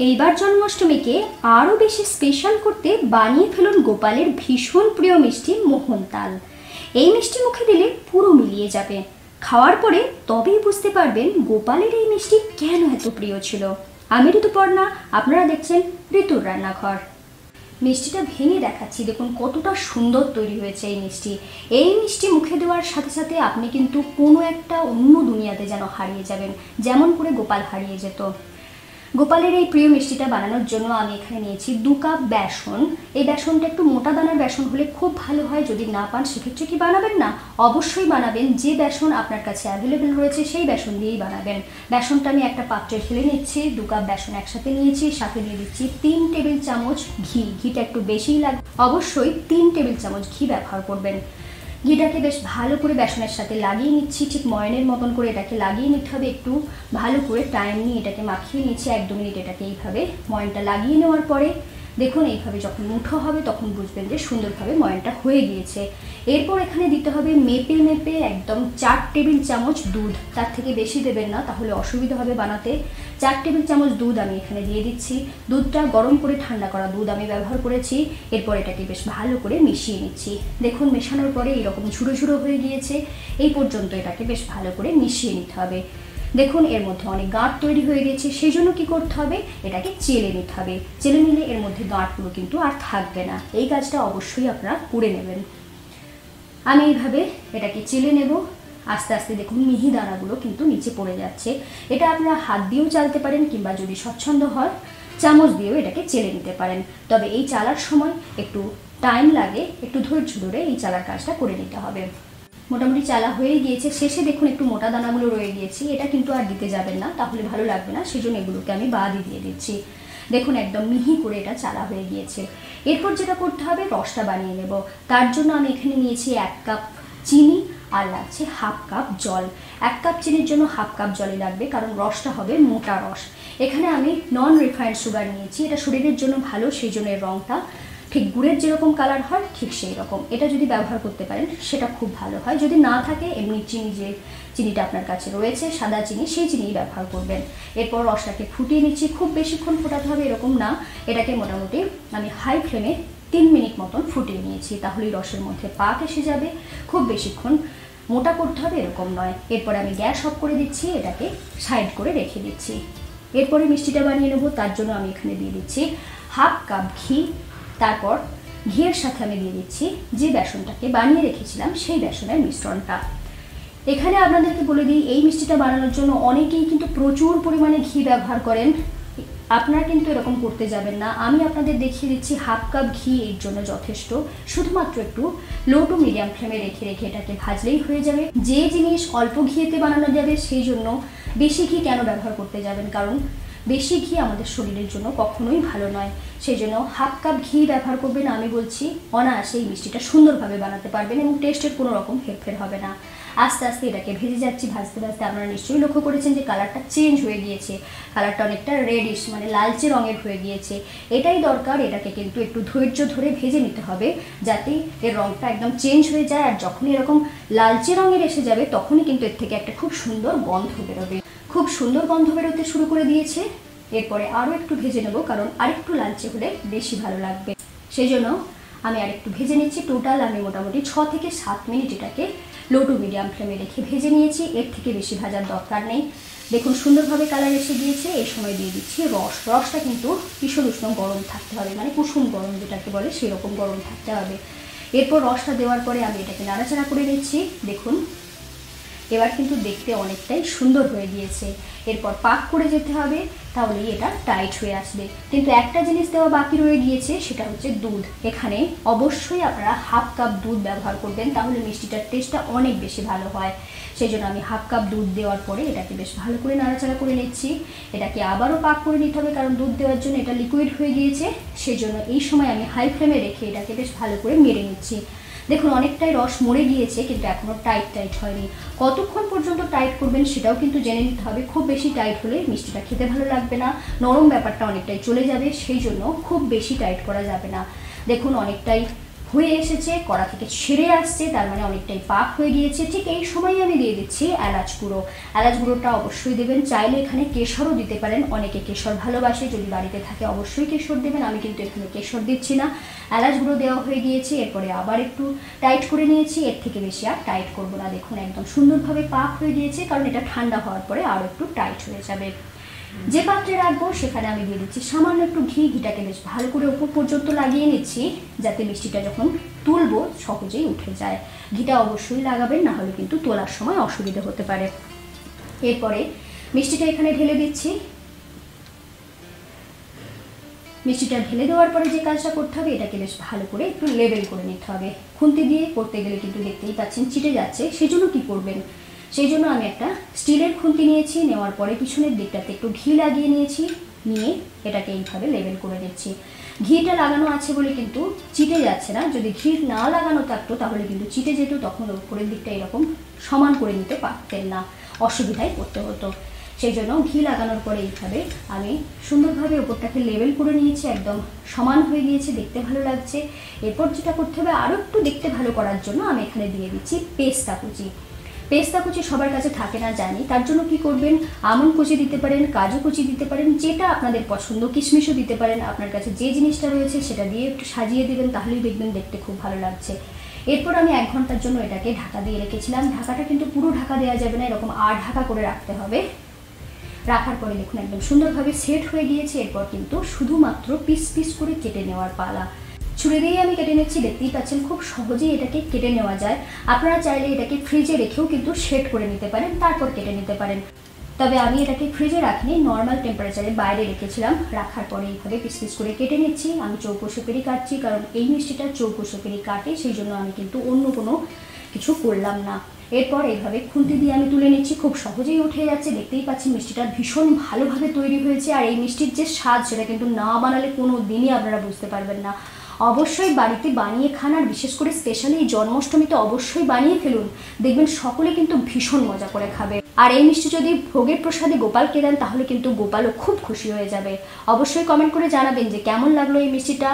এইবার জন্মাষ্টমীকে আরও বেশি স্পেশাল করতে বানিয়ে ফেলুন গোপালের ভীষণ প্রিয় মিষ্টি মোহনতাল এই মিষ্টি মুখে দিলে পুরো মিলিয়ে যাবে। খাওয়ার পরে তবেই বুঝতে পারবেন গোপালের এই মিষ্টি কেন এত প্রিয় ছিল। আমি ঋতুপর্ণা, আপনারা দেখছেন ঋতুর রান্নাঘর। মিষ্টিটা ভেঙে দেখাচ্ছি, দেখুন কতটা সুন্দর তৈরি হয়েছে এই মিষ্টি। এই মিষ্টি মুখে দেওয়ার সাথে সাথে আপনি কিন্তু কোনো একটা অন্য দুনিয়াতে যেন হারিয়ে যাবেন, যেমন করে গোপাল হারিয়ে যেত। গোপালের এই প্রিয় মিষ্টিটা বানানোর জন্য আমি এখানে নিয়েছি দু কাপ বেসন। এই বেসনটা একটু মোটা দানার বেসন হলে খুব ভালো হয়। যদি না পান, সেক্ষেত্রে কি বানাবেন না? অবশ্যই বানাবেন। যে বেসন আপনার কাছে অ্যাভেলেবেল রয়েছে, সেই বেসন দিয়েই বানাবেন। বেসনটা আমি একটা পাত্রে ঢেলে নিচ্ছি। দু কাপ বেসন একসাথে নিয়েছি। সাথে দিয়ে দিচ্ছি তিন টেবিল চামচ ঘি। ঘিটা একটু বেশিই লাগবে। অবশ্যই তিন টেবিল চামচ ঘি ব্যবহার করবেন। ঘিটাকে বেশ ভালো করে বেসনের সাথে লাগিয়ে নিচ্ছি, ঠিক ময়নের মতন করে এটাকে লাগিয়ে নিতে হবে, একটু ভালো করে টাইম নিয়ে এটাকে মাখিয়ে নিচ্ছি এক দু মিনিট এটাকে এইভাবে ময়নটা লাগিয়ে নেওয়ার পরে। দেখুন, এইভাবে যখন মুঠো হবে, তখন বুঝবেন যে সুন্দরভাবে ময়নটা হয়ে গিয়েছে। এরপর এখানে দিতে হবে মেপে মেপে একদম চার টেবিল চামচ দুধ। তার থেকে বেশি দেবেন না, তাহলে অসুবিধা হবে বানাতে। চার টেবিল চামচ দুধ আমি এখানে দিয়ে দিচ্ছি। দুধটা গরম করে ঠান্ডা করা দুধ আমি ব্যবহার করেছি। এরপর এটাকে বেশ ভালো করে মিশিয়ে নিচ্ছি। দেখুন, মেশানোর পরে এরকম ঝুড়ো ঝুড়ো হয়ে গিয়েছে। এই পর্যন্ত এটাকে বেশ ভালো করে মিশিয়ে নিতে হবে। দেখুন, এর মধ্যে অনেক গাঁট তৈরি হয়ে গেছে, সেই জন্য কী করতে হবে? এটাকে চেলে নিতে হবে। চেলে নিলে এর মধ্যে গাঁটগুলো কিন্তু আর থাকবে না। এই কাজটা অবশ্যই আপনারা করে নেবেন। আমি এইভাবে এটাকে চেলে নেব। আস্তে আস্তে দেখুন, মিহি দানাগুলো কিন্তু নিচে পড়ে যাচ্ছে। এটা আপনারা হাত দিয়েও চালতে পারেন কিংবা যদি স্বচ্ছন্দ হয়, চামচ দিয়েও এটাকে চেলে নিতে পারেন। তবে এই চালার সময় একটু টাইম লাগে, একটু ধৈর্য ধরে এই চালার কাজটা করে নিতে হবে। মোটামুটি চালা হয়ে গিয়েছে। শেষে দেখুন একটু মোটা দানাগুলো রয়ে গিয়েছি। এটা কিন্তু আর দিতে যাবেন না, তাহলে ভালো লাগবে না। সেজন্য এগুলোকে আমি বাদই দিয়ে দিচ্ছি। দেখুন একদম মিহি করে এটা চালা হয়ে গিয়েছে। এরপর যেটা করতে হবে, রসটা বানিয়ে নেব। তার জন্য আমি এখানে নিয়েছি এক কাপ চিনি আর লাগছে হাফ কাপ জল। এক কাপ চিনির জন্য হাফ কাপ জলই লাগবে, কারণ রসটা হবে মোটা রস। এখানে আমি নন রিফাইন্ড সুগার নিয়েছি। এটা শরীরের জন্য ভালো, সেই জন্য রঙটা ঠিক গুড়ের যেরকম কালার হয়, ঠিক সেই রকম এটা যদি ব্যবহার করতে পারেন, সেটা খুব ভালো হয়। যদি না থাকে, এমনি চিনি যে চিনিটা আপনার কাছে রয়েছে, সাদা চিনি, সেই চিনি ব্যবহার করবেন। এরপর রসটাকে ফুটিয়ে নিচ্ছি। খুব বেশিক্ষণ ফোটাতে হবে এরকম না। এটাকে মোটামুটি আমি হাই ফ্লেমে তিন মিনিট মতন ফুটিয়ে নিয়েছি। তাহলেই রসের মধ্যে পাক এসে যাবে। খুব বেশিক্ষণ মোটা করতে হবে এরকম নয়। এরপরে আমি গ্যাস অফ করে দিচ্ছি, এটাকে সাইড করে রেখে দিচ্ছি। এরপরে মিষ্টিটা বানিয়ে নেব। তার জন্য আমি এখানে দিয়ে দিচ্ছি হাফ কাপ ঘি। তারপর ঘিয়ের সাথে আমি দিয়ে দিচ্ছি যে বেসনটাকে বানিয়ে রেখেছিলাম, সেই বেসনের মিশ্রণটা। এখানে আপনাদেরকে বলে দিই, এই মিষ্টিটা বানানোর জন্য অনেকেই কিন্তু প্রচুর পরিমাণে ঘি ব্যবহার করেন। আপনারা কিন্তু এরকম করতে যাবেন না। আমি আপনাদের দেখিয়ে দিচ্ছি হাফ কাপ ঘি, এর জন্য যথেষ্ট। শুধুমাত্র একটু লো টু মিডিয়াম ফ্লেমে রেখে রেখে এটাকে ভাজলেই হয়ে যাবে। যে জিনিস অল্প ঘিয়েতে বানানো যাবে, সেই জন্য বেশি ঘি কেন ব্যবহার করতে যাবেন? কারণ বেশি ঘি আমাদের শরীরের জন্য কখনোই ভালো নয়। সেই জন্য হাফ কাপ ঘি ব্যবহার করবেন আমি বলছি, অনায়াসে এই মিষ্টিটা সুন্দরভাবে বানাতে পারবেন এবং টেস্টের কোনো রকম হেরফের হবে না। আস্তে আস্তে এটাকে ভেজে যাচ্ছি, ভাজতে ভাজতে আপনারা নিশ্চয়ই লক্ষ্য করেছেন যে কালারটা চেঞ্জ হয়ে গিয়েছে। কালারটা অনেকটা রেডিশ মানে লালচে রঙের হয়ে গিয়েছে। এটাই দরকার, এটাকে কিন্তু একটু ধৈর্য ধরে ভেজে নিতে হবে যাতে এর রঙটা একদম চেঞ্জ হয়ে যায়। আর যখনই এরকম লালচে রঙের এসে যাবে, তখনই কিন্তু এর থেকে একটা খুব সুন্দর গন্ধ বেরোবে। খুব সুন্দর গন্ধ বেরোতে শুরু করে দিয়েছে। এরপরে আরও একটু ভেজে নেব, কারণ আরেকটু লালচে হলে বেশি ভালো লাগবে। সেই জন্য আমি আরেকটু ভেজে নিচ্ছি। টোটাল আমি মোটামুটি ছ থেকে সাত মিনিট এটাকে লো টু মিডিয়াম ফ্লেমে রেখে ভেজে নিয়েছি। এর থেকে বেশি ভাজার দরকার নেই। দেখুন, সুন্দরভাবে কালার এসে গিয়েছে। এই সময় দিয়ে দিচ্ছি রস। রসটা কিন্তু ভীষণ উষ্ণ গরম থাকতে হবে। মানে কুসুম গরম যেটাকে বলে, সেরকম গরম থাকতে হবে। এরপর রসটা দেওয়ার পরে আমি এটাকে নাড়াচাড়া করে নিচ্ছি। দেখুন এবার কিন্তু দেখতে অনেকটাই সুন্দর হয়ে গিয়েছে। এরপর পাক করে যেতে হবে, তাহলেই এটা টাইট হয়ে আসবে। কিন্তু একটা জিনিস দেওয়া বাকি রয়ে গিয়েছে, সেটা হচ্ছে দুধ। এখানে অবশ্যই আপনারা হাফ কাপ দুধ ব্যবহার করবেন, তাহলে মিষ্টিটার টেস্টটা অনেক বেশি ভালো হয়। সেই জন্য আমি হাফ কাপ দুধ দেওয়ার পরে এটাকে বেশ ভালো করে নাড়াচাড়া করে নিচ্ছি। এটাকে আবারও পাক করে নিতে হবে, কারণ দুধ দেওয়ার জন্য এটা লিকুইড হয়ে গিয়েছে। সেই জন্য এই সময় আমি হাই ফ্লেমে রেখে এটাকে বেশ ভালো করে মেরে নিচ্ছি। দেখুন, অনেকটাই রস মরে গিয়েছে, কিন্তু এখনও টাইট টাইট হয়নি। কতক্ষণ পর্যন্ত টাইট করবেন সেটাও কিন্তু জেনে নিতে হবে। খুব বেশি টাইট হলে মিষ্টিটা খেতে ভালো লাগবে না, নরম ব্যাপারটা অনেকটাই চলে যাবে, সেই জন্য খুব বেশি টাইট করা যাবে না। দেখুন, অনেকটাই হয়ে এসেছে, কড়া থেকে ছেড়ে আসছে, তার মানে অনেকটাই পাক হয়ে গিয়েছে। ঠিক এই সময় আমি দিয়ে দিচ্ছি এলাচ গুঁড়ো। এলাচ গুঁড়োটা অবশ্যই দেবেন, চাইলে এখানে কেশরও দিতে পারেন। অনেকে কেশর ভালোবাসে, যদি বাড়িতে থাকে অবশ্যই কেশর দেবেন। আমি কিন্তু এখানে কেশর দিচ্ছি না। এলাচ গুঁড়ো দেওয়া হয়ে গিয়েছে, এরপরে আবার একটু টাইট করে নিয়েছি। এর থেকে বেশি আর টাইট করব না। দেখুন, একদম সুন্দরভাবে পাক হয়ে গিয়েছে, কারণ এটা ঠান্ডা হওয়ার পরে আরও একটু টাইট হয়ে যাবে। যে পাত্রে রাখব, সেখানে আমি দিয়ে দিচ্ছি সামান্য একটু ঘি। ঘিটাকে বেশ ভালো করে উপর পর্যন্ত লাগিয়ে নিচ্ছি, যাতে মিষ্টিটা যখন তুলবো, সহজেই উঠে যায়। ঘিটা অবশ্যই লাগাবেন, না হলে কিন্তু তোলার সময় অসুবিধা হতে পারে। এরপরে মিষ্টিটা এখানে ঢেলে দিচ্ছি। মিষ্টিটা ঢেলে দেওয়ার পরে যে কাজটা করতে হবে, এটাকে বেশ ভালো করে একটু লেবেল করে নিতে হবে। খুন্তি দিয়ে করতে গেলে কিন্তু দেখতেই পাচ্ছেন, চিটে যাচ্ছে। সেজন্য কি করবেন? সেই জন্য আমি একটা স্টিলের খুন্তি নিয়েছি, নেওয়ার পরে পিছনের দিকটাতে একটু ঘি লাগিয়ে নিয়েছি, নিয়ে এটাকে এইভাবে লেবেল করে দিচ্ছি ঘিটা লাগানো আছে বলে কিন্তু চিটে যাচ্ছে না। যদি ঘি না লাগানো থাকতো তাহলে কিন্তু চিটে যেত, তখন উপরের দিকটা এরকম সমান করে নিতে পারতেন না। অসুবিধায় পড়তে হতো। সেই জন্য ঘি লাগানোর পরে এইভাবে আমি সুন্দরভাবে ওপরটাকে লেবেল করে নিয়েছি, একদম সমান হয়ে গিয়েছে, দেখতে ভালো লাগছে। এরপর যেটা করতে হবে আরও একটু দেখতে ভালো করার জন্য আমি এখানে দিয়ে দিচ্ছি পেস্তা কুচি। পেস্তা কুচি সবার কাছে থাকে না, জানি। তার জন্য কি করবেন? আমন কুচি দিতে পারেন, কাজু কুচি দিতে পারেন, যেটা আপনাদের পছন্দ, কিশমিশও দিতে পারেন। আপনার কাছে যে জিনিসটা রয়েছে সেটা দিয়ে একটু সাজিয়ে দেবেন, তাহলেই দেখবেন দেখতে খুব ভালো লাগছে। এরপর আমি এক ঘণ্টার জন্য এটাকে ঢাকা দিয়ে রেখেছিলাম। ঢাকাটা কিন্তু পুরো ঢাকা দেওয়া যাবে না, এরকম আর ঢাকা করে রাখতে হবে। রাখার পরে দেখুন, একদম সুন্দরভাবে সেট হয়ে গিয়েছে। এরপর কিন্তু শুধুমাত্র পিস পিস করে কেটে নেওয়ার পালা। ছুরি দিয়ে আমি কেটে নিচ্ছি, দেখতেই পাচ্ছেন খুব সহজেই এটাকে কেটে নেওয়া যায়। আপনারা চাইলে এটাকে ফ্রিজে রেখেও কিন্তু সেট করে নিতে পারেন, তারপর কেটে নিতে পারেন। তবে আমি এটাকে ফ্রিজে রাখিনি নর্মাল টেম্পারেচারে বাইরে রেখেছিলাম, রাখার পরে এইভাবে পিস পিস করে কেটে নিচ্ছি। আমি চৌকো পেরি কাটছি, কারণ এই মিষ্টিটা চৌকো পেরি কাটে, সেই জন্য আমি কিন্তু অন্য কোনো কিছু করলাম না। এরপর এইভাবে খুন্তি দিয়ে আমি তুলে নিচ্ছি, খুব সহজেই উঠে যাচ্ছে, দেখতেই পাচ্ছি মিষ্টিটা ভীষণ ভালোভাবে তৈরি হয়েছে। আর এই মিষ্টির যে স্বাদ, সেটা কিন্তু না বানালে কোনো দিনই আপনারা বুঝতে পারবেন না। অবশ্যই বাড়িতে বানিয়ে খান আর বিশেষ করে স্পেশালি এই জন্মাষ্টমীতে অবশ্যই বানিয়ে ফেলুন। দেখবেন সকলে কিন্তু ভীষণ মজা করে খাবে। আর এই মিষ্টি যদি ভোগের প্রসাদে গোপালকে দেন, তাহলে কিন্তু গোপালও খুব খুশি হয়ে যাবে। অবশ্যই কমেন্ট করে জানাবেন যে কেমন লাগল এই মিষ্টিটা।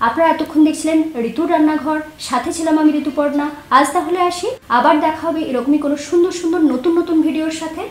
আপনারা এতক্ষণ দেখছিলেন ঋতুর রান্নাঘর, সাথে ছিলাম আমি ঋতুপর্ণা আজ তাহলে আসি। আবার দেখা হবে এরকমই কোনো সুন্দর সুন্দর নতুন নতুন ভিডিওর সাথে।